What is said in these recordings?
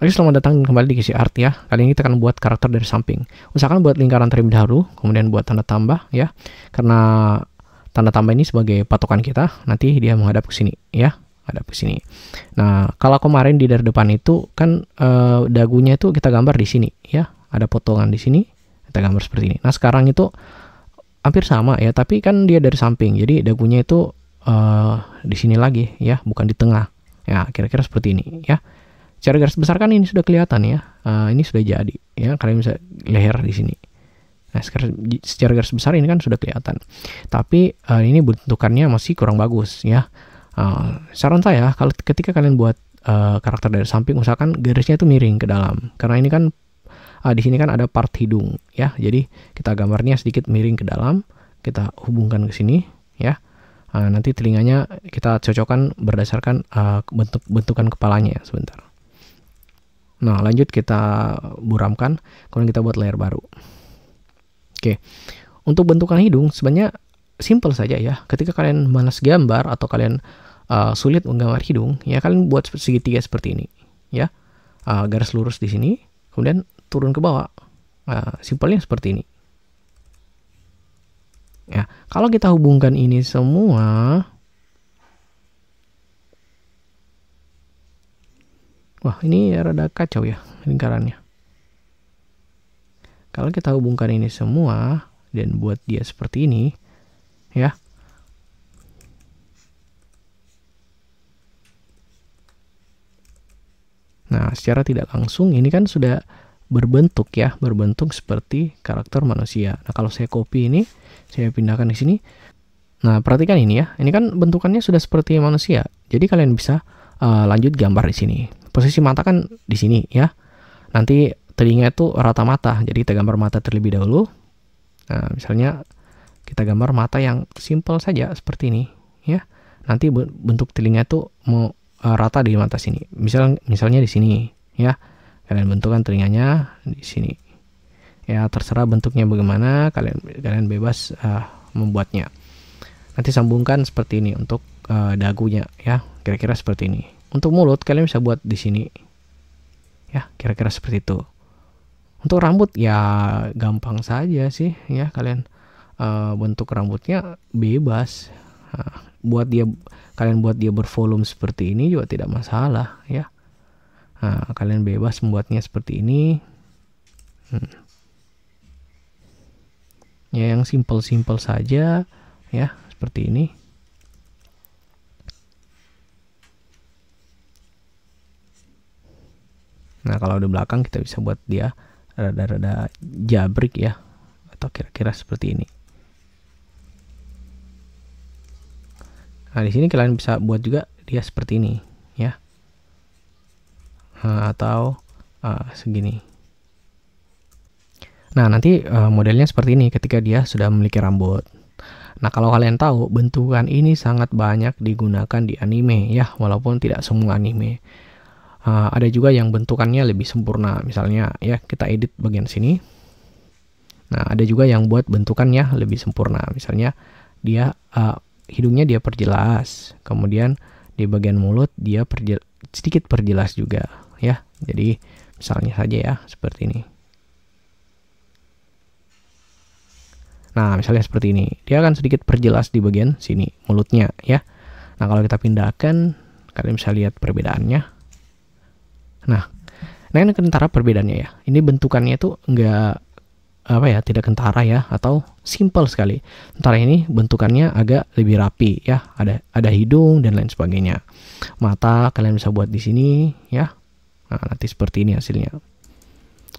Oke, selamat datang kembali di Kisi Art ya. Kali ini kita akan buat karakter dari samping. Usahakan buat lingkaran terlebih dahulu, kemudian buat tanda tambah ya. Karena tanda tambah ini sebagai patokan kita, nanti dia menghadap ke sini ya, hadap ke sini. Nah, kalau kemarin di dari depan itu kan eh, dagunya itu kita gambar di sini ya. Ada potongan di sini, kita gambar seperti ini. Nah, sekarang itu hampir sama ya, tapi kan dia dari samping. Jadi dagunya itu eh, di sini lagi ya, bukan di tengah. Ya, kira-kira seperti ini ya secara garis besar kan ini sudah kelihatan ya. Uh, ini sudah jadi ya. Kalian bisa leher di sini. Nah secara, secara garis besar ini kan sudah kelihatan. Tapi uh, ini bentukannya masih kurang bagus ya. Uh, saran saya kalau ketika kalian buat uh, karakter dari samping usahakan garisnya itu miring ke dalam. Karena ini kan uh, di sini kan ada part hidung ya. Jadi kita gambarnya sedikit miring ke dalam. Kita hubungkan ke sini ya. Uh, nanti telinganya kita cocokkan berdasarkan uh, bentuk bentukan kepalanya ya sebentar Nah, lanjut kita buramkan, kemudian kita buat layer baru. Oke, untuk bentukan hidung sebenarnya simple saja ya. Ketika kalian malas gambar atau kalian uh, sulit menggambar hidung, ya kalian buat segitiga seperti ini, ya. Uh, garis lurus di sini, kemudian turun ke bawah. Uh, simpelnya seperti ini. Ya, kalau kita hubungkan ini semua, Wah, ini rada kacau ya lingkarannya. Kalau kita hubungkan ini semua dan buat dia seperti ini, ya. Nah, secara tidak langsung ini kan sudah berbentuk ya, berbentuk seperti karakter manusia. Nah, kalau saya copy ini, saya pindahkan di sini. Nah, perhatikan ini ya. Ini kan bentukannya sudah seperti manusia. Jadi kalian bisa uh, lanjut gambar di sini posisi mata kan di sini ya. Nanti telinga itu rata mata, jadi kita gambar mata terlebih dahulu. Nah, misalnya kita gambar mata yang simple saja seperti ini ya. Nanti bentuk telinga itu mau uh, rata di mata sini. Misal misalnya di sini ya. Kalian bentukkan telinganya di sini. Ya, terserah bentuknya bagaimana, kalian kalian bebas uh, membuatnya. Nanti sambungkan seperti ini untuk uh, dagunya ya, kira-kira seperti ini. Untuk mulut kalian bisa buat di sini. Ya, kira-kira seperti itu. Untuk rambut ya gampang saja sih ya kalian uh, bentuk rambutnya bebas. Nah, buat dia kalian buat dia bervolume seperti ini juga tidak masalah ya. Nah, kalian bebas membuatnya seperti ini. Hmm. Ya yang simple-simple saja ya seperti ini. Nah kalau di belakang kita bisa buat dia rada-rada jabrik ya atau kira-kira seperti ini. Nah di sini kalian bisa buat juga dia seperti ini ya nah, atau uh, segini. Nah nanti uh, modelnya seperti ini ketika dia sudah memiliki rambut. Nah kalau kalian tahu bentukan ini sangat banyak digunakan di anime ya walaupun tidak semua anime uh, ada juga yang bentukannya lebih sempurna. Misalnya ya kita edit bagian sini. Nah ada juga yang buat bentukannya lebih sempurna. Misalnya dia uh, hidungnya dia perjelas. Kemudian di bagian mulut dia perjel sedikit perjelas juga ya. Jadi misalnya saja ya seperti ini. Nah misalnya seperti ini. Dia akan sedikit perjelas di bagian sini mulutnya ya. Nah kalau kita pindahkan kalian bisa lihat perbedaannya Nah, nah ini kentara perbedaannya ya. Ini bentukannya itu enggak apa ya, tidak kentara ya atau simple sekali. Sementara ini bentukannya agak lebih rapi ya. Ada ada hidung dan lain sebagainya. Mata kalian bisa buat di sini ya. Nah, nanti seperti ini hasilnya.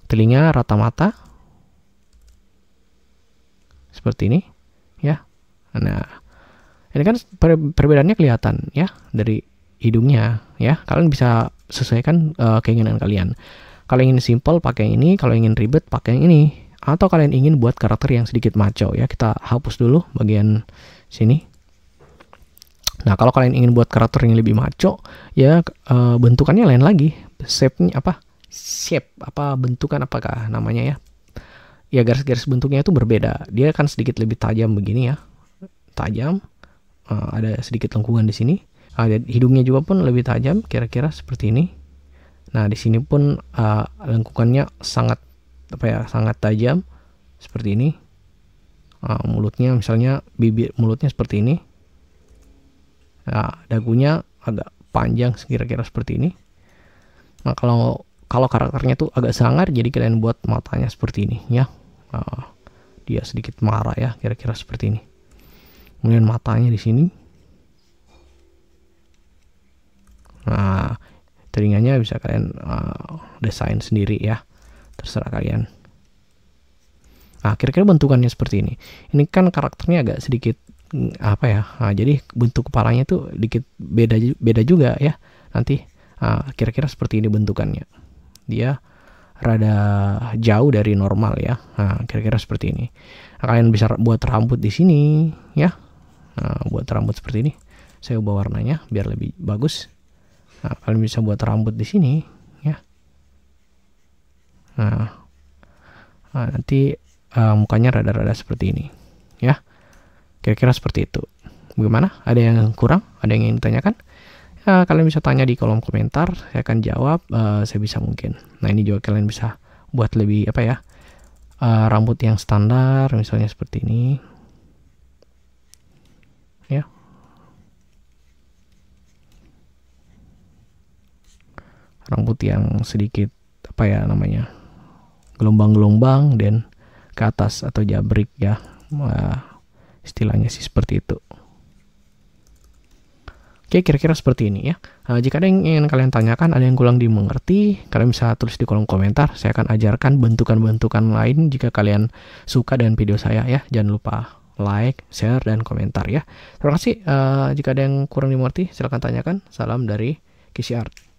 Telinga rata mata. Seperti ini ya. Nah, ini kan perbedaannya kelihatan ya dari hidungnya ya. Kalian bisa sesuaikan uh, keinginan kalian. Kalau ingin simple pakai yang ini, kalau ingin ribet pakai yang ini. Atau kalian ingin buat karakter yang sedikit maco ya, kita hapus dulu bagian sini. Nah, kalau kalian ingin buat karakter yang lebih maco, ya uh, bentukannya lain lagi. Shape-nya apa? Shape apa bentukan apakah namanya ya? Ya garis-garis bentuknya itu berbeda. Dia kan sedikit lebih tajam begini ya. Tajam. Uh, ada sedikit lengkungan di sini. Ada hidungnya juga pun lebih tajam, kira-kira seperti ini. Nah, di sini pun uh, lengkungannya sangat apa ya, sangat tajam seperti ini. Uh, mulutnya misalnya bibir mulutnya seperti ini. Nah, dagunya agak panjang kira-kira seperti ini. Nah, kalau kalau karakternya tuh agak sangar jadi kalian buat matanya seperti ini ya. Uh, dia sedikit marah ya, kira-kira seperti ini. Kemudian matanya di sini. Nah, telinganya bisa kalian uh, desain sendiri ya. Terserah kalian. Nah kira-kira bentukannya seperti ini. Ini kan karakternya agak sedikit mm, apa ya? Nah, jadi bentuk kepalanya tuh dikit beda beda juga ya. Nanti kira kira-kira seperti ini bentukannya. Dia rada jauh dari normal ya. Nah kira-kira seperti ini. Nah, kalian bisa buat rambut di sini ya. Nah, buat rambut seperti ini. Saya ubah warnanya biar lebih bagus Nah, kalian bisa buat rambut di sini, ya. Nah, nah nanti uh, mukanya rada-rada seperti ini, ya. Kira-kira seperti itu. Bagaimana? Ada yang kurang? Ada yang ingin ditanyakan? Ya, kalian bisa tanya di kolom komentar, saya akan jawab uh, saya bisa mungkin. Nah, ini juga kalian bisa buat lebih apa ya? Uh, rambut yang standar misalnya seperti ini. Ya, rambut yang sedikit apa ya namanya gelombang-gelombang dan ke atas atau jabrik ya istilahnya sih seperti itu Oke, kira-kira seperti ini ya. Nah, jika ada yang ingin kalian tanyakan, ada yang kurang dimengerti, kalian bisa tulis di kolom komentar. Saya akan ajarkan bentukan-bentukan lain jika kalian suka dengan video saya ya. Jangan lupa like, share, dan komentar ya. Terima kasih. Uh, jika ada yang kurang dimengerti, silahkan tanyakan. Salam dari Kisi Art.